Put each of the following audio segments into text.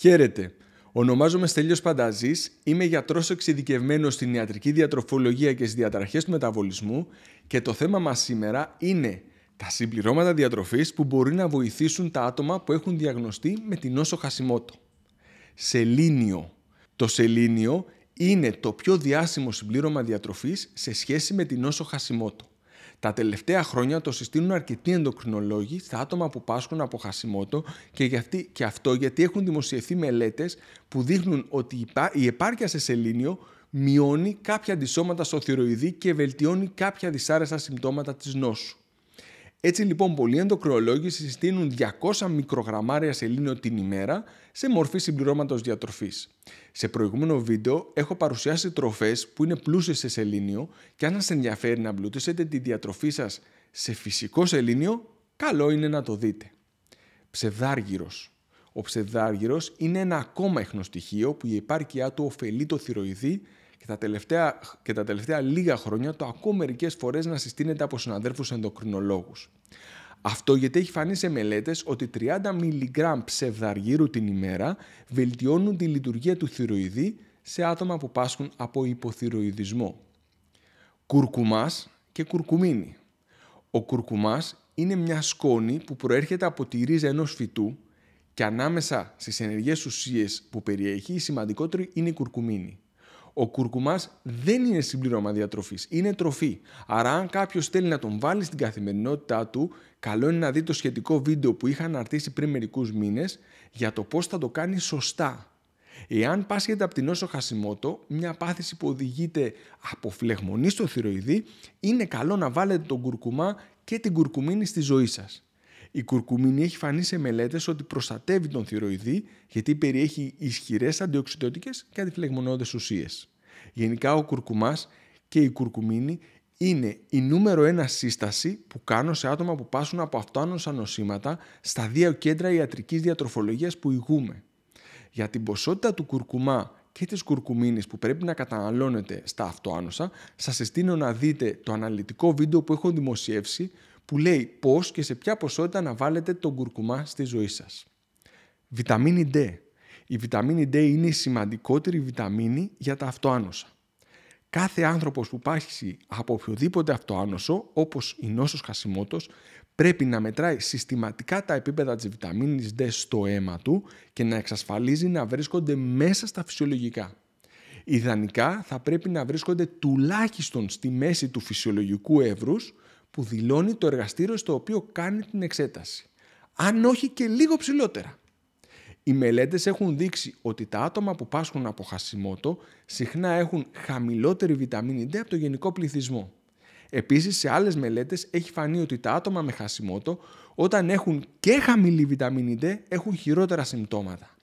Χαίρετε. Ονομάζομαι Στέλιος Πανταζής, είμαι γιατρός εξειδικευμένος στην ιατρική διατροφολογία και στις διαταραχές του μεταβολισμού και το θέμα μας σήμερα είναι τα συμπληρώματα διατροφής που μπορεί να βοηθήσουν τα άτομα που έχουν διαγνωστεί με την νόσο Χασιμότο. Σελήνιο. Το σελήνιο είναι το πιο διάσημο συμπλήρωμα διατροφής σε σχέση με την νόσο Χασιμότο. Τα τελευταία χρόνια το συστήνουν αρκετοί ενδοκρινολόγοι στα άτομα που πάσχουν από χασιμότο και, γιατί, και αυτό γιατί έχουν δημοσιευθεί μελέτες που δείχνουν ότι η επάρκεια σε σελήνιο μειώνει κάποια αντισώματα στο θηροειδή και βελτιώνει κάποια δυσάρεστα συμπτώματα της νόσου. Έτσι λοιπόν πολλοί ενδοκρινολόγοι συστήνουν 200 μικρογραμμάρια σελήνιο την ημέρα σε μορφή συμπληρώματος διατροφής. Σε προηγούμενο βίντεο έχω παρουσιάσει τροφές που είναι πλούσιες σε σελήνιο και αν σας ενδιαφέρει να μπλουτίσετε τη διατροφή σας σε φυσικό σελήνιο, καλό είναι να το δείτε. Ψευδάργυρος. Ο ψευδάργυρος είναι ένα ακόμα στοιχείο που η επάρκειά του ωφελεί το θηροειδή και τα τελευταία, και τα τελευταία λίγα χρόνια το ακούω μερικές φορές να συστήνεται από συναδέλφους ενδοκρινολόγους. Αυτό γιατί έχει φανεί σε μελέτες ότι 30 mg ψευδαργύρου την ημέρα βελτιώνουν τη λειτουργία του θηροειδή σε άτομα που πάσχουν από υποθυροειδισμό. Κουρκουμάς και κουρκουμίνη. Ο κουρκουμάς είναι μια σκόνη που προέρχεται από τη ρίζα ενός φυτού και ανάμεσα στις ενεργές ουσίες που περιέχει η σημαντικότερη είναι η κουρκουμίνη. Ο κουρκουμάς δεν είναι συμπλήρωμα διατροφής, είναι τροφή. Άρα, αν κάποιος θέλει να τον βάλει στην καθημερινότητά του, καλό είναι να δει το σχετικό βίντεο που είχα αναρτήσει πριν μερικούς μήνες για το πώς θα το κάνει σωστά. Εάν πάσχετε από την νόσο Χασιμότο, μια πάθηση που οδηγείται από φλεγμονή στο θηροειδή, είναι καλό να βάλετε τον κουρκουμά και την κουρκουμίνη στη ζωή σας. Η κουρκουμίνη έχει φανεί σε μελέτες ότι προστατεύει τον θηροειδή γιατί περιέχει ισχυρές αντιοξυδοτικές και αντιφλεγμονώδες ουσίες. Γενικά ο κουρκουμάς και η κουρκουμίνη είναι η νούμερο ένα σύσταση που κάνω σε άτομα που πάσουν από αυτοάνωσα νοσήματα στα δύο κέντρα ιατρικής διατροφολογίας που ηγούμε. Για την ποσότητα του κουρκουμά και της κουρκουμίνης που πρέπει να καταναλώνετε στα αυτοάνωσα, σας συστήνω να δείτε το αναλυτικό βίντεο που έχω δημοσιεύσει που λέει πώς και σε ποια ποσότητα να βάλετε τον κουρκουμά στη ζωή σας. Βιταμίνη D. Η βιταμίνη D είναι η σημαντικότερη βιταμίνη για τα αυτοάνωσα. Κάθε άνθρωπος που πάσχει από οποιοδήποτε αυτοάνωσο, όπως η νόσος χασιμότος, πρέπει να μετράει συστηματικά τα επίπεδα της βιταμίνης D στο αίμα του και να εξασφαλίζει να βρίσκονται μέσα στα φυσιολογικά. Ιδανικά θα πρέπει να βρίσκονται τουλάχιστον στη μέση του φυσιολογικού εύρους, που δηλώνει το εργαστήριο στο οποίο κάνει την εξέταση. Αν όχι και λίγο ψηλότερα. Οι μελέτες έχουν δείξει ότι τα άτομα που πάσχουν από χασιμότο συχνά έχουν χαμηλότερη βιταμίνη D από το γενικό πληθυσμό. Επίσης, σε άλλες μελέτες έχει φανεί ότι τα άτομα με χασιμότο όταν έχουν και χαμηλή βιταμίνη D έχουν χειρότερα συμπτώματα.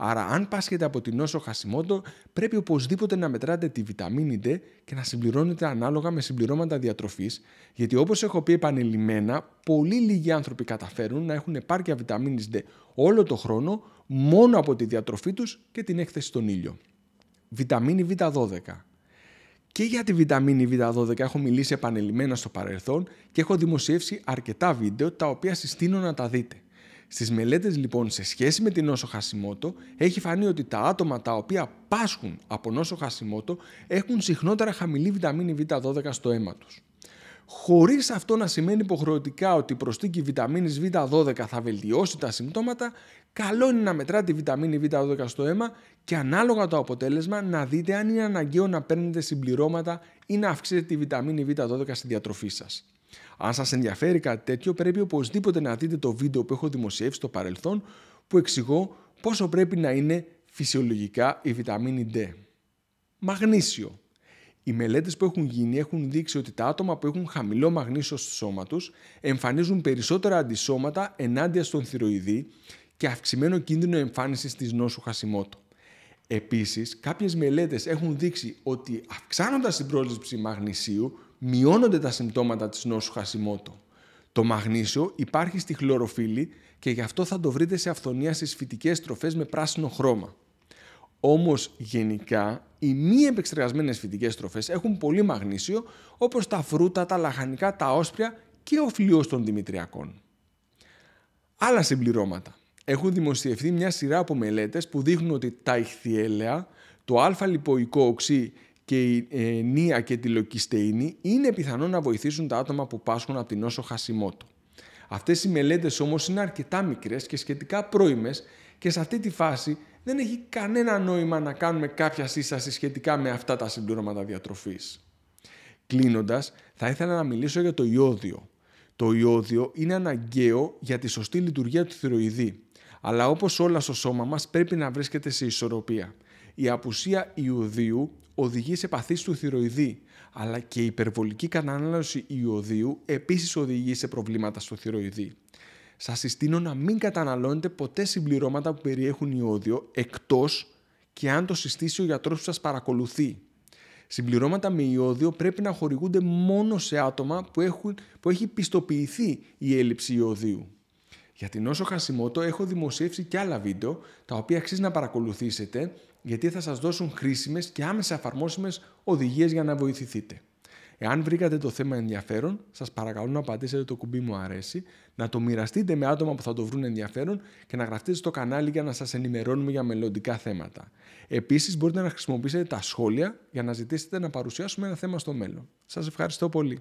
Άρα, αν πάσχετε από την νόσο Χασιμότο, πρέπει οπωσδήποτε να μετράτε τη βιταμίνη D και να συμπληρώνετε ανάλογα με συμπληρώματα διατροφής, γιατί όπως έχω πει επανειλημμένα, πολύ λίγοι άνθρωποι καταφέρουν να έχουν επάρκεια βιταμίνης D όλο το χρόνο μόνο από τη διατροφή τους και την έκθεση στον ήλιο. Βιταμίνη Β12. Και για τη βιταμίνη Β12 έχω μιλήσει επανειλημμένα στο παρελθόν και έχω δημοσιεύσει αρκετά βίντεο τα οποία συστήνω να τα δείτε. Στις μελέτες λοιπόν σε σχέση με την νόσο Χασιμότο έχει φανεί ότι τα άτομα τα οποία πάσχουν από νόσο Χασιμότο έχουν συχνότερα χαμηλή βιταμίνη Β12 στο αίμα τους. Χωρίς αυτό να σημαίνει υποχρεωτικά ότι η προστίκη βιταμίνης Β12 θα βελτιώσει τα συμπτώματα, καλό είναι να μετράτε τη βιταμίνη Β12 στο αίμα και ανάλογα το αποτέλεσμα να δείτε αν είναι αναγκαίο να παίρνετε συμπληρώματα ή να αυξήσετε τη βιταμίνη Β12 στη διατροφή σας. Αν σας ενδιαφέρει κάτι τέτοιο πρέπει οπωσδήποτε να δείτε το βίντεο που έχω δημοσιεύσει στο παρελθόν που εξηγώ πόσο πρέπει να είναι φυσιολογικά η βιταμίνη D. Μαγνήσιο. Οι μελέτες που έχουν γίνει έχουν δείξει ότι τα άτομα που έχουν χαμηλό μαγνήσιο στο σώμα τους εμφανίζουν περισσότερα αντισώματα ενάντια στον θηροειδή και αυξημένο κίνδυνο εμφάνισης της νόσου Χασιμότο. Επίσης, κάποιες μελέτες έχουν δείξει ότι αυξάνοντας την πρόσληψη μαγνησίου μειώνονται τα συμπτώματα της νόσου Χασιμότο. Το μαγνήσιο υπάρχει στη χλωροφύλλη και γι' αυτό θα το βρείτε σε αυθονία στις φυτικές τροφές με πράσινο χρώμα. Όμως γενικά οι μη επεξεργασμένες φυτικές τροφές έχουν πολύ μαγνήσιο όπως τα φρούτα, τα λαχανικά, τα όσπρια και ο φλοιός των δημητριακών. Άλλα συμπληρώματα. Έχουν δημοσιευθεί μια σειρά από μελέτες που δείχνουν ότι τα ηχθιέλαια, το α-λιποϊκό οξύ και η ε, νία και τη λοκιστεΐνη είναι πιθανό να βοηθήσουν τα άτομα που πάσχουν από την νόσο Χασιμότο. Αυτές οι μελέτες όμως είναι αρκετά μικρές και σχετικά πρώιμες και σε αυτή τη φάση δεν έχει κανένα νόημα να κάνουμε κάποια σύσταση σχετικά με αυτά τα συμπληρώματα διατροφής. Κλείνοντας, θα ήθελα να μιλήσω για το ιόδιο. Το ιόδιο είναι αναγκαίο για τη σωστή λειτουργία του θηροειδή, αλλά όπως όλα στο σώμα μας πρέπει να βρίσκεται σε ισορροπία. Η απουσία ιωδίου οδηγεί σε παθήσεις του θηροειδή, αλλά και η υπερβολική κατανάλωση ιωδίου επίσης οδηγεί σε προβλήματα στο θηροειδή. Σας συστήνω να μην καταναλώνετε ποτέ συμπληρώματα που περιέχουν ιόδιο εκτός και αν το συστήσει ο γιατρός που σας παρακολουθεί. Συμπληρώματα με ιόδιο πρέπει να χορηγούνται μόνο σε άτομα που, έχουν, που έχει πιστοποιηθεί η έλλειψη ιωδίου. Για την όσο χασιμότο έχω δημοσιεύσει και άλλα βίντεο τα οποία αξίζει να παρακολουθήσετε γιατί θα σας δώσουν χρήσιμες και άμεσα εφαρμόσιμες οδηγίες για να βοηθηθείτε. Εάν βρήκατε το θέμα ενδιαφέρον, σας παρακαλώ να πατήσετε το κουμπί μου αρέσει, να το μοιραστείτε με άτομα που θα το βρουν ενδιαφέρον και να γραφτείτε στο κανάλι για να σας ενημερώνουμε για μελλοντικά θέματα. Επίσης μπορείτε να χρησιμοποιήσετε τα σχόλια για να ζητήσετε να παρουσιάσουμε ένα θέμα στο μέλλον. Σας ευχαριστώ πολύ.